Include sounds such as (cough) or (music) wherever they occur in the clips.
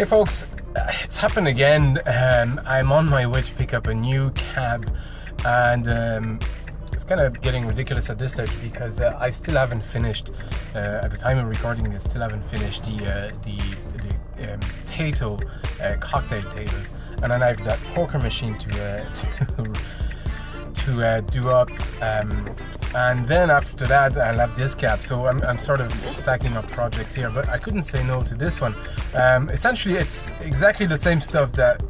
Hey folks, it's happened again. Um, I'm on my way to pick up a new cab and um, it's kind of getting ridiculous at this stage because uh, I still haven't finished, uh, at the time of recording this, still haven't finished the, uh, the, the um, Taito uh, cocktail table and then I have that poker machine to, uh, (laughs) to to uh, do up. Um, and then after that, I'll have this cap. So I'm, I'm, sort of stacking up projects here, but I couldn't say no to this one. Um, essentially, it's exactly the same stuff that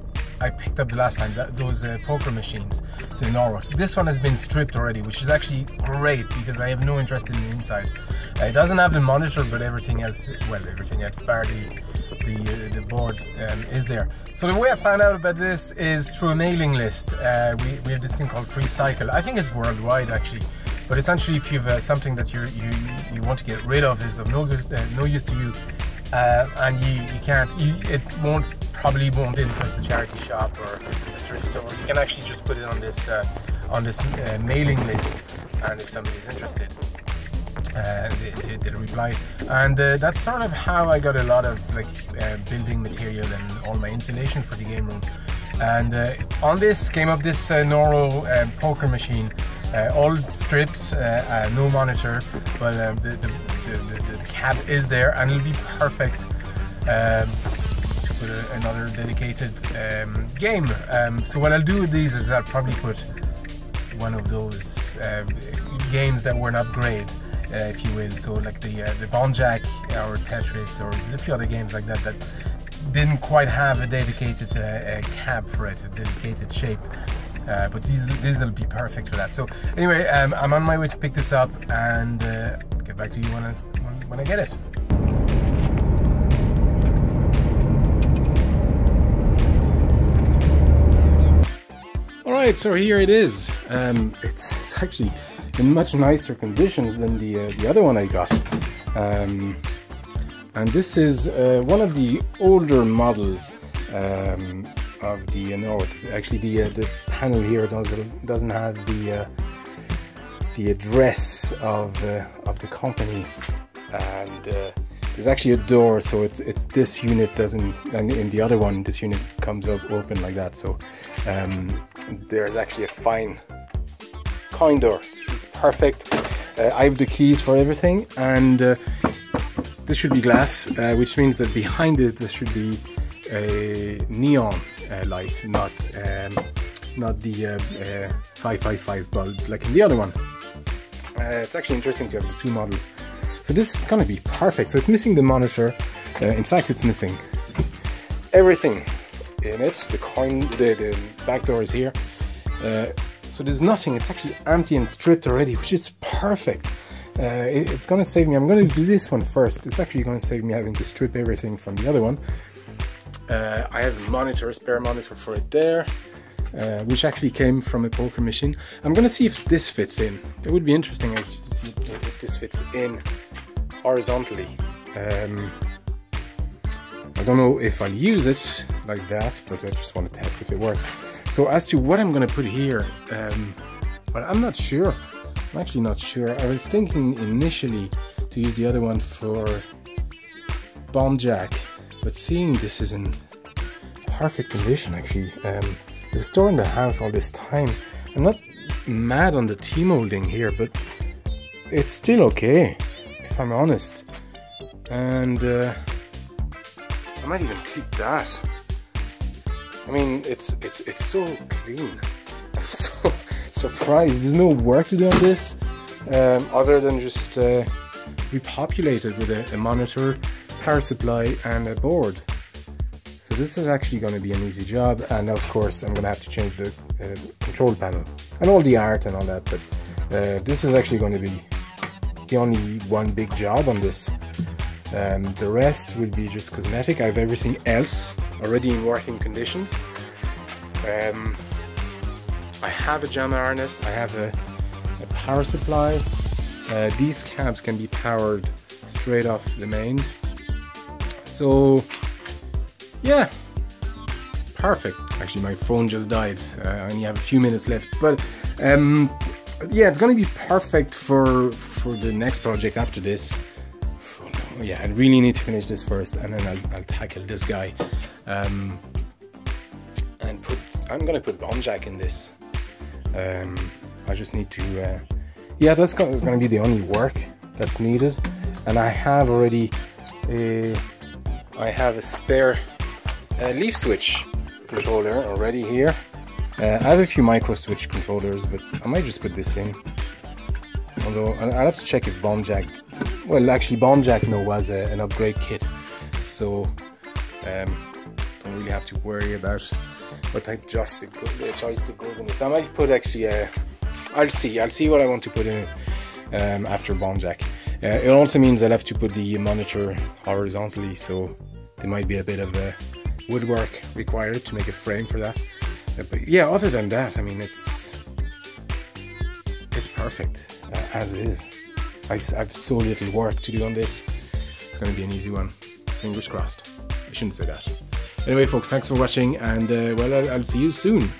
I picked up the last time, that, those uh, poker machines, the Norwalk. This one has been stripped already, which is actually great because I have no interest in the inside. Uh, it doesn't have the monitor, but everything else, well, everything else, bar the, the, uh, the boards um, is there. So the way I found out about this is through a mailing list. Uh, we, we have this thing called Free Cycle. I think it's worldwide actually. But essentially, if you've uh, something that you you you want to get rid of is of no good, uh, no use to you, uh, and you, you can't, you, it won't probably won't interest a charity shop or a thrift store. You can actually just put it on this on this mailing list, and if somebody's interested, uh, they, they, reply. And uh, that's sort of how I got a lot of like uh, building material and all my insulation for the game room. And uh, on this came up this uh, Noro uh, poker machine, all stripped, no monitor, but um, the, the, the, the, cab is there and it'll be perfect um, to put a, another dedicated um, game. Um, so what I'll do with these is I'll probably put one of those games that were an upgrade uh, if you will. So like the uh, the Bomb Jack or Tetris or a few other games like that that didn't quite have a dedicated uh, cab for it, a dedicated shape. Uh, but these these will be perfect for that. So anyway, um, I'm on my way to pick this up and uh, get back to you when I when, when I get it. All right, so here it is. Um, it's, it's actually in much nicer conditions than the uh, the other one I got. Um, and this is uh, one of the older models um, of the uh, no, actually the uh, the panel here doesn't doesn't have the uh, the address of of the company, and there's actually a door, so it's it's this unit doesn't, and in the other one, this unit comes up open like that. So um, there's actually a fine coin door perfect. Uh, I have the keys for everything and uh, this should be glass, uh, which means that behind it there should be a neon uh, light, not um, not the 555 uh, uh, bulbs like in the other one. it's actually interesting to have the two models. So this is gonna be perfect. So it's missing the monitor. in fact, it's missing everything in it. The coin, the, the back door is here. So there's nothing, it's actually empty and stripped already, which is perfect. Uh, it, it's gonna save me, I'm gonna do this one first. It's actually gonna save me having to strip everything from the other one. Uh, I have a monitor, a spare monitor for it there, uh, which actually came from a poker machine. I'm gonna see if this fits in. It would be interesting to see if this fits in horizontally. Um, I don't know if I'll use it like that, but I just want to test if it works. So as to what I'm to put here, um, but I'm not sure. I'm actually not sure. I was thinking initially to use the other one for bomb Jack, but seeing this is in perfect condition actually. Um, it was stored in the house all this time. I'm not mad on the T-molding here, but it's still okay, if I'm honest. And uh, I might even keep that. I mean, it's it's it's so clean. I'm (laughs) so surprised. There's no work to do on this, um, other than just uh, repopulate it with a, a, monitor, power supply, and a board. So this is actually going to be an easy job, and of course I'm going to have to change the uh, control panel and all the art and all that. But uh, this is actually going to be the only one big job on this. Um, the rest will be just cosmetic. I have everything else already in working conditions. Um, I have a JAMMA harness, I have a, a power supply. Uh, these cabs can be powered straight off the main. So yeah, perfect. Actually my phone just died, uh, I only have a few minutes left. But um, yeah, it's gonna be perfect for, for the next project after this. Oh yeah, I really need to finish this first, and then I'll, I'll tackle this guy. Um, and put, I'm gonna put bomb jack in this. Um, I just need to, uh, yeah, that's gonna, gonna be the only work that's needed. And I have already, a, I have a spare uh, leaf switch controller already here. Uh, I have a few micro switch controllers, but I might just put this in. Although I'll have to check if Bomb Jack, well, actually Bomb Jack no was a, an upgrade kit, so um, don't really have to worry about what type joystick, uh, joystick goes in it. I might put actually, uh, I'll see, I'll see what I want to put in it um, after Bomb Jack. Uh, it also means I'll have to put the monitor horizontally, so there might be a bit of uh, woodwork required to make a frame for that. Uh, but yeah, other than that, I mean, it's it's perfect uh, as it is. I have so little work to do on this. It's going to be an easy one. Fingers crossed. I shouldn't say that. Anyway, folks, thanks for watching, and uh, well, I'll, I'll see you soon.